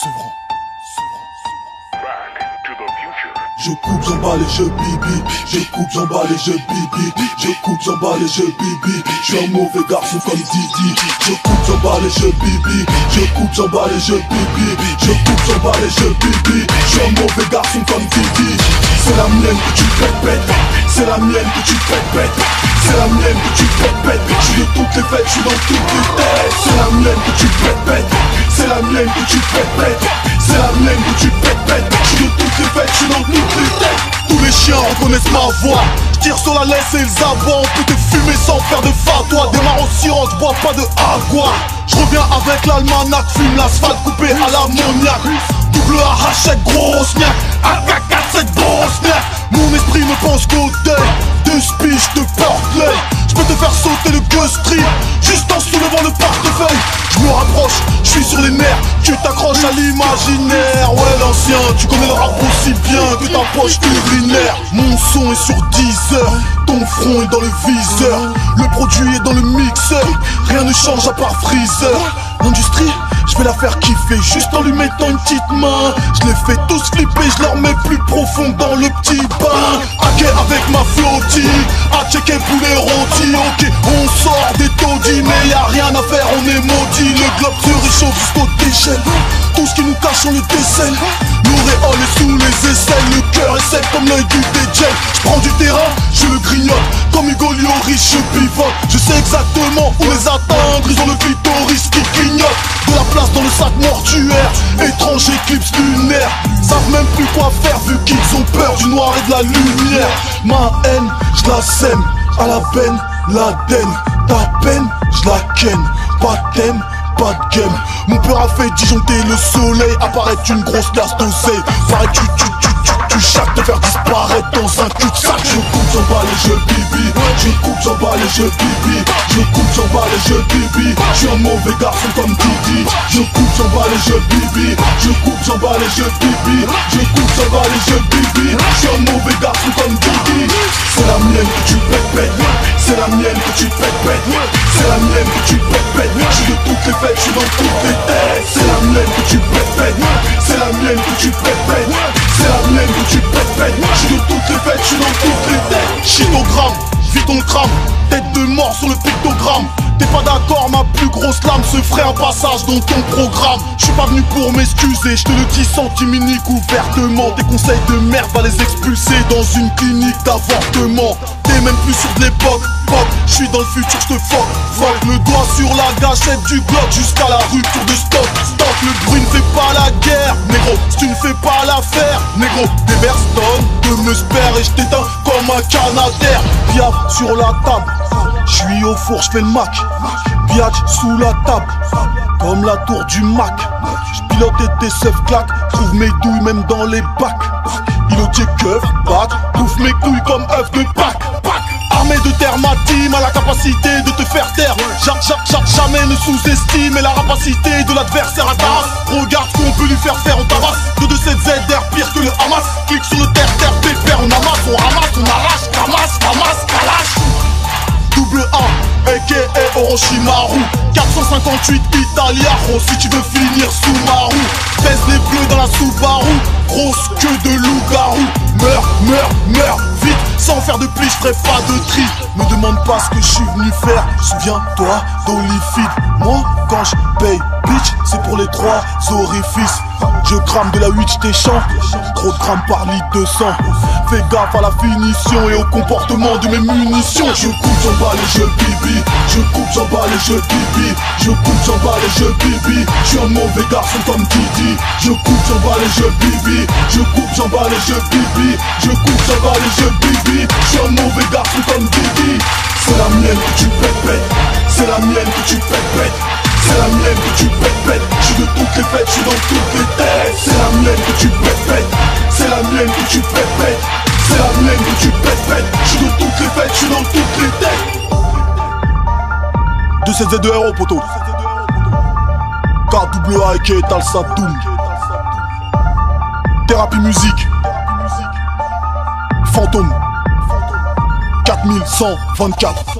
Je coupe, j'emballe et je bibi. Je coupe, j'emballe et je bibi. Je coupe, j'emballe et je bibi. Je suis un mauvais garçon comme Didi. Je coupe, j'emballe et je bibi. Je coupe, j'emballe et je bibi. Je coupe, j'emballe et je bibi. Je suis un mauvais garçon comme Didi. C'est la mienne que tu pètes, C'est la mienne que tu pètes, C'est la mienne que tu pètes, Je suis de toutes les fêtes, je suis dans toutes les têtes. C'est la mienne que tu pètes, C'est la mienne que tu pètes, C'est la mienne que tu pètes, Je suis de toutes les fêtes, je suis dans toutes les. Tous les chiens reconnaissent ma voix. Tire sur la laisse et ils aboient. On peut te fumer sans faire de fatwa. Démarre au sirop, bois pas de agua. Je reviens avec l'almanach, fume l'asphalte coupé à l'ammoniac. Double A, hachette, grosse niaque. AK4, cette grosse niaque. Mon esprit ne pense qu'au deuil. Deux spiches de porte l'œil. Je peux te faire sauter le gueux Juste en soulevant le portefeuille Je me rapproche, sur les nerfs Tu t'accroches à l'imaginaire. Ouais l'ancien, tu connais le rap aussi bien que ta poche urinaire Mon son est sur 10 heures Ton front est dans le viseur Le produit est dans le mixeur Rien ne change à part freezer. L'industrie je vais la faire kiffer. Juste en lui mettant une petite main. Je les fais tous flipper, je leur mets plus profond dans le petit bain. Hacker avec ma flottille, à checker poulet rôti Ok, on sort des taudis mais y a rien à faire, on est maudit. Le globe se réchauffe jusqu'au déchets. Tout ce qui nous cache on le décèle. L'auréole est sous les aisselles. Le cœur est sec comme l'œil du DJ Je prends du terrain, je le grignote. Comme Hugo Lloris, je pivote. Je sais exactement où les atteindre Ils ont le clitoris Étrange éclipse lunaire Savent même plus quoi faire vu qu'ils ont peur du noir et de la lumière Ma haine, je la sème à la peine, la den Ta peine, je la ken Pas thème, pas de game Mon peur a fait disjoncter le soleil Apparaît une grosse glace d'oseille Pareil tu tu tu tu tu chaque te faire disparaître dans un cul-de-sac Je coupe, j'emballe et je bibi Je coupe, j'emballe et je bibi Je coupe, j'emballe et je bibi Je suis un mauvais garçon comme Didi Je coupe, j'emballe et je bibi Je coupe, j'emballe et je bibi Je coupe, j'emballe et je bibi Je suis un mauvais garçon comme Didi C'est la mienne que tu pètes C'est la mienne que tu pètes C'est la mienne que tu pètes Je suis de toutes les fêtes, je suis dans toutes les têtes. C'est la mienne que tu pètes C'est la mienne que tu pètes C'est la mienne que tu pètes Je suis de toutes les fêtes, je suis dans toutes les têtes. Chinogramme, Tête de mort sur le pictogramme T'es pas d'accord, ma plus grosse lame se ferait un passage dans ton programme. Je suis pas venu pour m'excuser, je te le dis timinique ouvertement. Tes conseils de merde va les expulser dans une clinique d'avortement. T'es même plus sur de l'époque, pop, je suis dans le futur, je te fuck, fuck. Le doigt sur la gâchette du bloc jusqu'à la rupture de stock. Stop, le bruit ne fait pas la guerre, négro. Si tu ne fais pas l'affaire, négro, déverse tonnes de me et je t'éteins comme un canadaire. Piaf sur la table. Je suis au four, je fais le Mac. Biatch sous la table, comme la tour du Mac. Je pilote et tes seufs claques, trouve mes douilles même dans les bacs. Pilotier keuf, bac, bouffe mes couilles comme œuf de Pâques. Armée de terre, ma team a la capacité de te faire taire. jamais ne sous-estime la rapacité de l'adversaire à ta Regarde qu'on peut lui faire faire, on tabasse. De de cette ZR pire que le Hamas. Clique sur le terre, terre, pépère, on amasse, on ramasse, on arrache, ramasse, ramasse, calache double A, aka Orochimaru 458 Italiaro, si tu veux finir sous ma roue Pèse les bleus dans la Subaru, grosse queue de loup-garou. Meurs, meurs, meurs, vite, sans faire de pli, je pas de tri. Me demande pas ce que je suis venu faire, souviens-toi d'Olifide Moi, quand je paye, bitch, c'est pour les trois orifices je crame de la 8, je t'échange. Trop de par litre de sang. Fais gaffe à la finition et au comportement de mes munitions. Je coupe, j'emballe et je bibi. Je coupe, j'emballe et je bibi. Je coupe, j'emballe et je bibi. Je suis un mauvais garçon comme Didi. Je coupe, j'emballe et je bibi. Je coupe, j'emballe et je bibi. Je coupe, j'emballe et je bibi. Je suis un mauvais garçon comme Didi. C'est la mienne que tu pètes C'est la mienne que tu pètes c'est la mienne que tu pètes, Je suis de toutes les fêtes, je suis dans toutes les têtes. C'est la mienne que tu pètes, C'est la mienne que tu pètes, C'est la mienne que tu pètes, Je suis de toutes les fêtes, je suis dans toutes les têtes. De cette Z2 héros poteau. KWA et Talsa Doom Thérapie musique. Fantôme. 4124